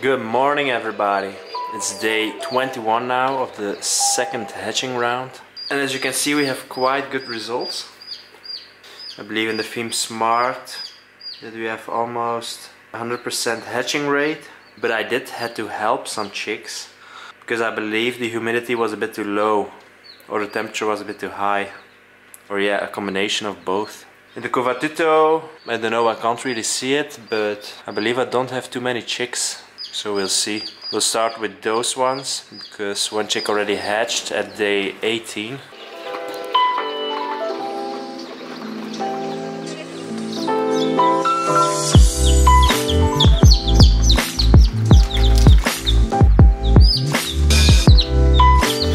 Good morning everybody. It's day 21 now of the second hatching round. And as you can see we have quite good results. I believe in the theme smart that we have almost 100% hatching rate. But I did had to help some chicks because I believe the humidity was a bit too low or the temperature was a bit too high. Or yeah, a combination of both. In the Covatutto, I don't know, I can't really see it, but I believe I don't have too many chicks. So we'll see. We'll start with those ones because one chick already hatched at day 18.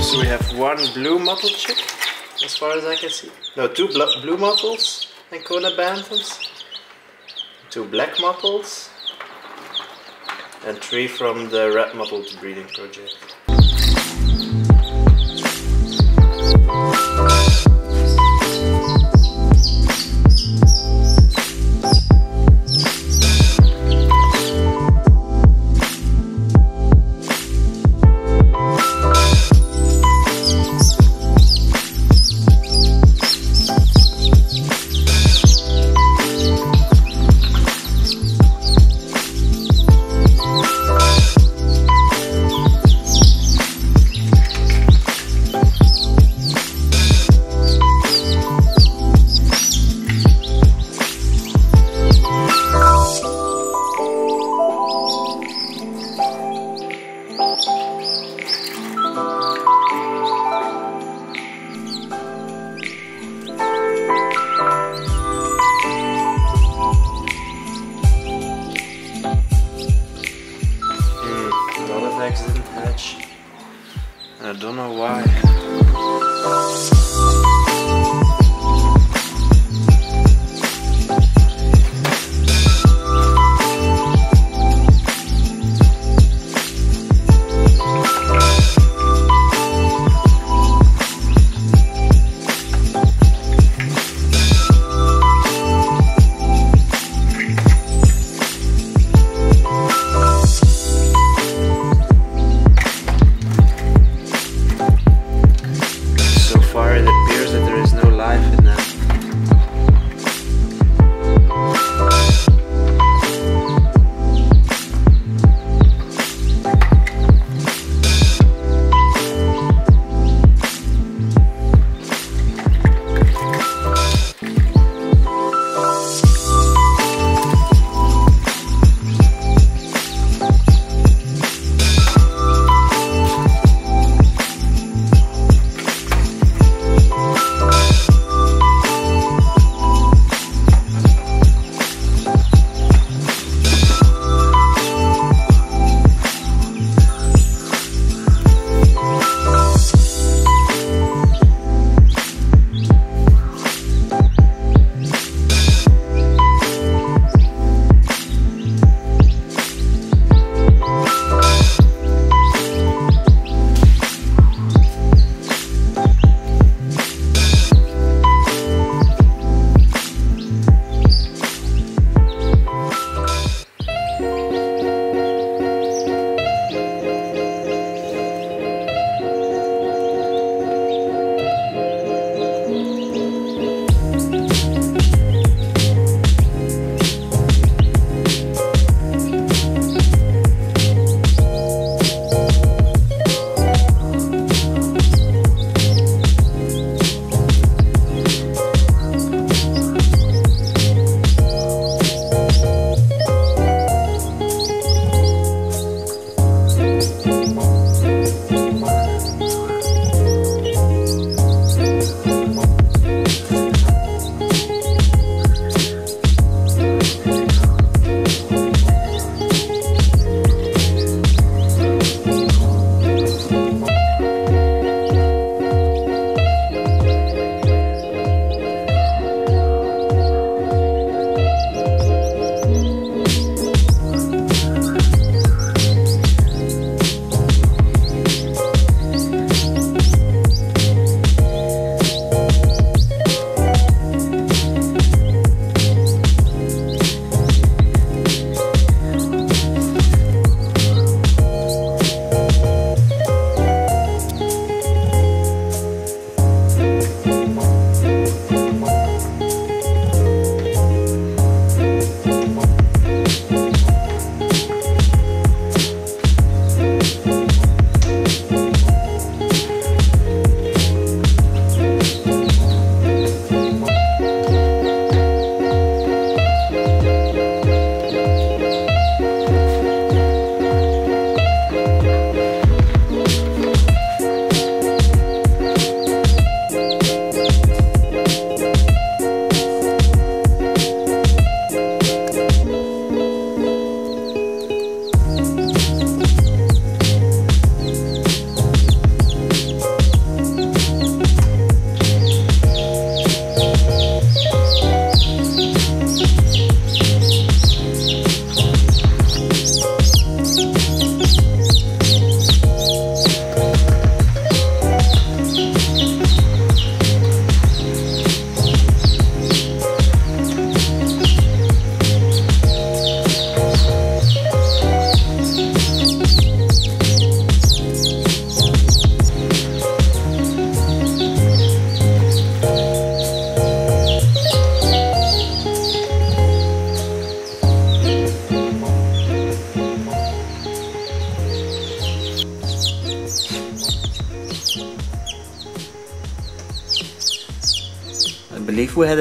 So we have one blue mottled chick, as far as I can see. No, two bl blue mottles and bantams. Two black mottles. And three from the red mottled breeding project. I don't know why.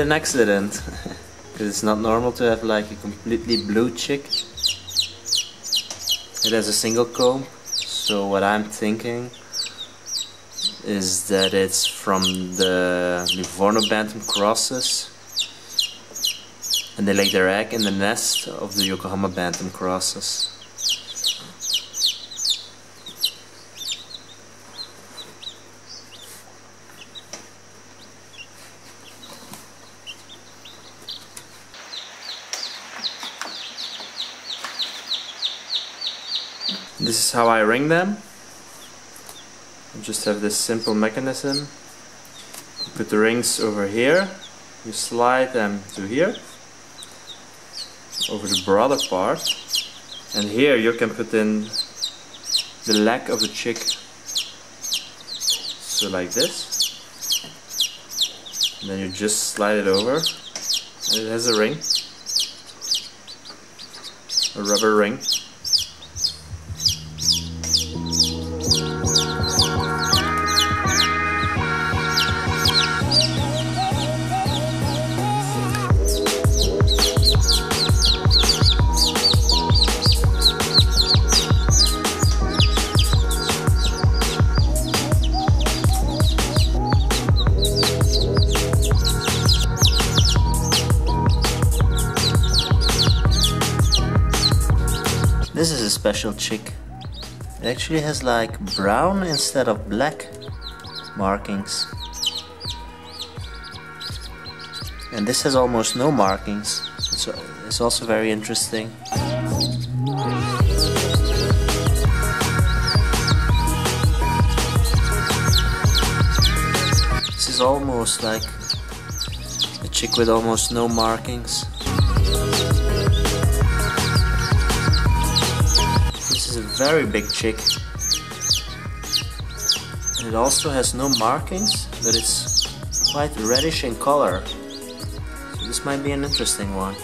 An accident. Because it's not normal to have like a completely blue chick. It has a single comb. So what I'm thinking is that it's from the Livorno Bantam crosses and they lay their egg in the nest of the Yokohama Bantam crosses. This is how I ring them. You just have this simple mechanism. You put the rings over here, you slide them to here, over the broader part, and here you can put in the leg of the chick. So like this. And then you just slide it over, and it has a ring, a rubber ring. Special chick. It actually has like brown instead of black markings. And this has almost no markings. It's, it's also very interesting. This is almost like a chick with almost no markings. Very big chick. And it also has no markings, but it's quite reddish in color. So this might be an interesting one.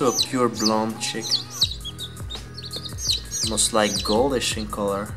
Also a pure blonde chick almost like goldish in color.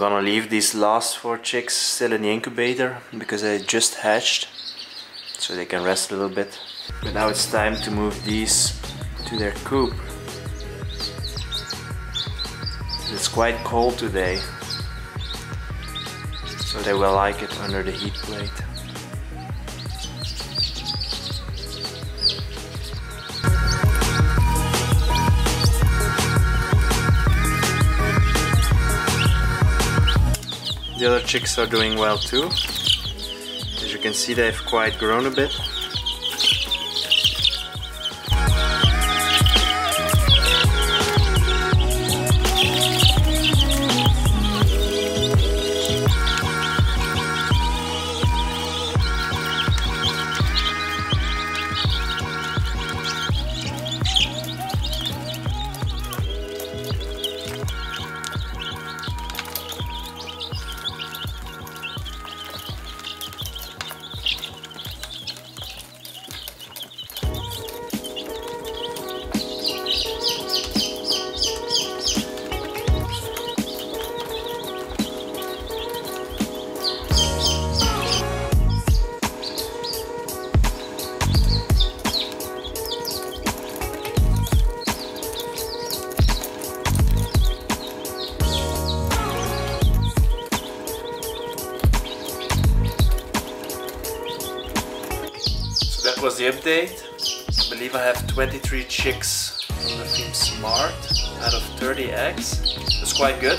Gonna leave these last four chicks still in the incubator because they just hatched so they can rest a little bit. But now it's time to move these to their coop. It's quite cold today so they will like it under the heat plate The other chicks are doing well too. As you can see they've quite grown a bit. The update. I believe I have 23 chicks from the Theme Smart out of 30 eggs. It's quite good,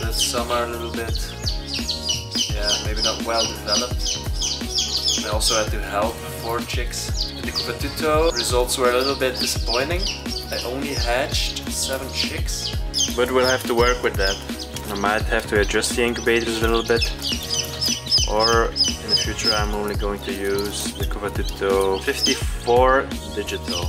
but some are a little bit, yeah, maybe not well developed. I also had to help four chicks. In the Covatutto, results were a little bit disappointing. I only hatched seven chicks. But we'll have to work with that. I might have to adjust the incubators a little bit. Or in the future I'm only going to use the Covatutto 54 digital.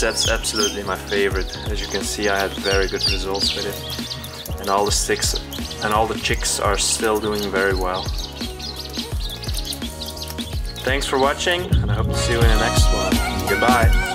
That's absolutely my favorite. As you can see I had very good results with it. And all the sticks and all the chicks are still doing very well. Thanks for watching and I hope to see you in the next one. Goodbye.